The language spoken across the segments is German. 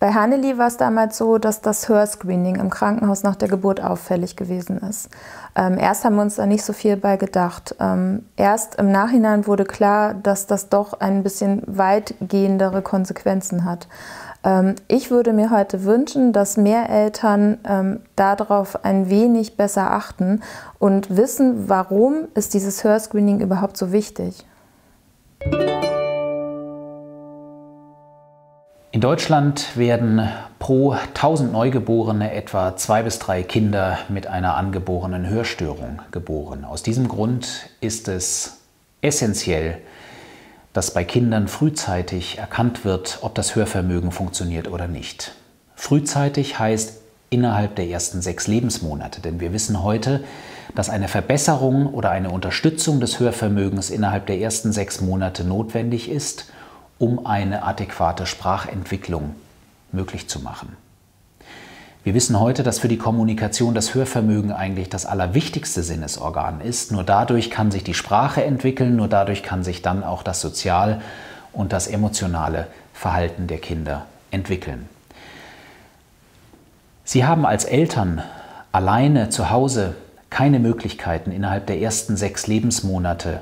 Hanneli war es damals so, dass das Hörscreening im Krankenhaus nach der Geburt auffällig gewesen ist. Ähm, erst haben wir uns da nicht so viel bei gedacht. Ähm, erst im Nachhinein wurde klar, dass das doch ein bisschen weitgehendere Konsequenzen hat. Ähm, ich würde mir heute wünschen, dass mehr Eltern ähm, darauf ein wenig besser achten und wissen, warum ist dieses Hörscreening überhaupt so wichtig. In Deutschland werden pro 1000 Neugeborene etwa zwei bis drei Kinder mit einer angeborenen Hörstörung geboren. Aus diesem Grund ist es essentiell, dass bei Kindern frühzeitig erkannt wird, ob das Hörvermögen funktioniert oder nicht. Frühzeitig heißt innerhalb der ersten sechs Lebensmonate, denn wir wissen heute, dass eine Verbesserung oder eine Unterstützung des Hörvermögens innerhalb der ersten sechs Monate notwendig ist um eine adäquate Sprachentwicklung möglich zu machen. Wir wissen heute, dass für die Kommunikation das Hörvermögen eigentlich das allerwichtigste Sinnesorgan ist. Nur dadurch kann sich die Sprache entwickeln, nur dadurch kann sich dann auch das sozial und das emotionale Verhalten der Kinder entwickeln. Sie haben als Eltern alleine zu Hause keine Möglichkeiten, innerhalb der ersten sechs Lebensmonate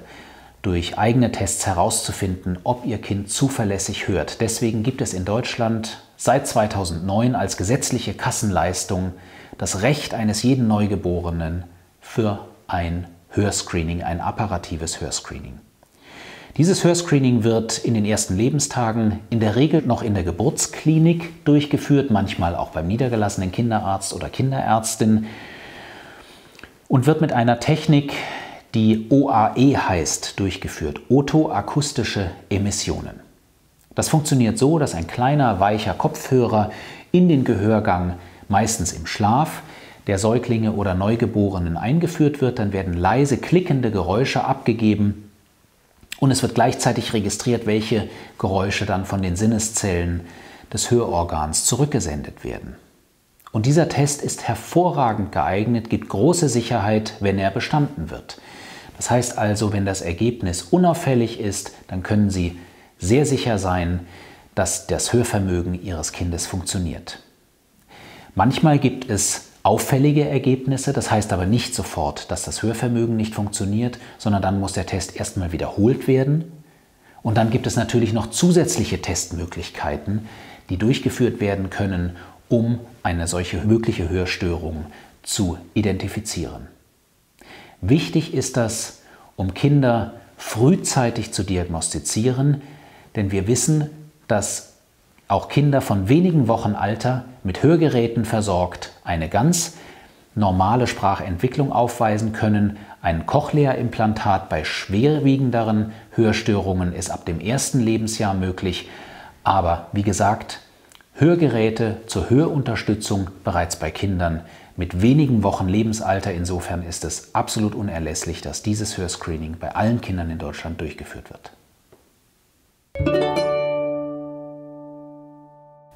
durch eigene Tests herauszufinden, ob Ihr Kind zuverlässig hört. Deswegen gibt es in Deutschland seit 2009 als gesetzliche Kassenleistung das Recht eines jeden Neugeborenen für ein Hörscreening, ein apparatives Hörscreening. Dieses Hörscreening wird in den ersten Lebenstagen in der Regel noch in der Geburtsklinik durchgeführt, manchmal auch beim niedergelassenen Kinderarzt oder Kinderärztin und wird mit einer Technik die OAE heißt, durchgeführt, otoakustische Emissionen. Das funktioniert so, dass ein kleiner, weicher Kopfhörer in den Gehörgang, meistens im Schlaf, der Säuglinge oder Neugeborenen eingeführt wird. Dann werden leise klickende Geräusche abgegeben und es wird gleichzeitig registriert, welche Geräusche dann von den Sinneszellen des Hörorgans zurückgesendet werden. Und dieser Test ist hervorragend geeignet, gibt große Sicherheit, wenn er bestanden wird. Das heißt also, wenn das Ergebnis unauffällig ist, dann können Sie sehr sicher sein, dass das Hörvermögen Ihres Kindes funktioniert. Manchmal gibt es auffällige Ergebnisse, das heißt aber nicht sofort, dass das Hörvermögen nicht funktioniert, sondern dann muss der Test erstmal wiederholt werden. Und dann gibt es natürlich noch zusätzliche Testmöglichkeiten, die durchgeführt werden können, um eine solche mögliche Hörstörung zu identifizieren. Wichtig ist das, um Kinder frühzeitig zu diagnostizieren, denn wir wissen, dass auch Kinder von wenigen Wochen Alter mit Hörgeräten versorgt eine ganz normale Sprachentwicklung aufweisen können. Ein Cochlea-Implantat bei schwerwiegenderen Hörstörungen ist ab dem ersten Lebensjahr möglich. Aber wie gesagt, Hörgeräte zur Hörunterstützung bereits bei Kindern mit wenigen Wochen Lebensalter. Insofern ist es absolut unerlässlich, dass dieses Hörscreening bei allen Kindern in Deutschland durchgeführt wird.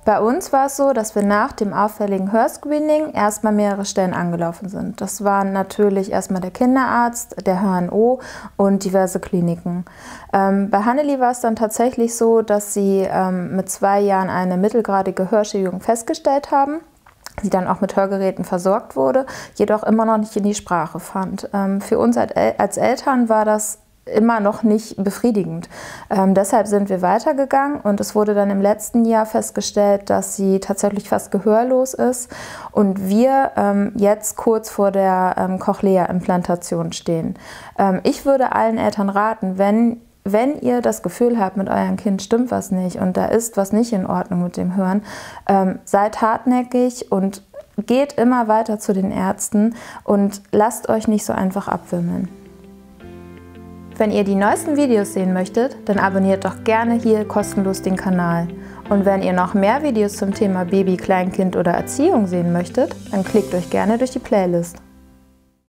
Bei uns war es so, dass wir nach dem auffälligen Hörscreening erstmal mehrere Stellen angelaufen sind. Das waren natürlich erstmal der Kinderarzt, der HNO und diverse Kliniken. Ähm, bei Hanneli war es dann tatsächlich so, dass sie ähm, mit zwei Jahren eine mittelgradige Hörschädigung festgestellt haben sie dann auch mit Hörgeräten versorgt wurde, jedoch immer noch nicht in die Sprache fand. Ähm, für uns als Eltern war das immer noch nicht befriedigend. Ähm, deshalb sind wir weitergegangen und es wurde dann im letzten Jahr festgestellt, dass sie tatsächlich fast gehörlos ist und wir ähm, jetzt kurz vor der ähm, Cochlea-Implantation stehen. Ähm, ich würde allen Eltern raten, wenn wenn ihr das Gefühl habt, mit eurem Kind stimmt was nicht und da ist was nicht in Ordnung mit dem Hören, ähm, seid hartnäckig und geht immer weiter zu den Ärzten und lasst euch nicht so einfach abwimmeln. Wenn ihr die neuesten Videos sehen möchtet, dann abonniert doch gerne hier kostenlos den Kanal. Und wenn ihr noch mehr Videos zum Thema Baby, Kleinkind oder Erziehung sehen möchtet, dann klickt euch gerne durch die Playlist.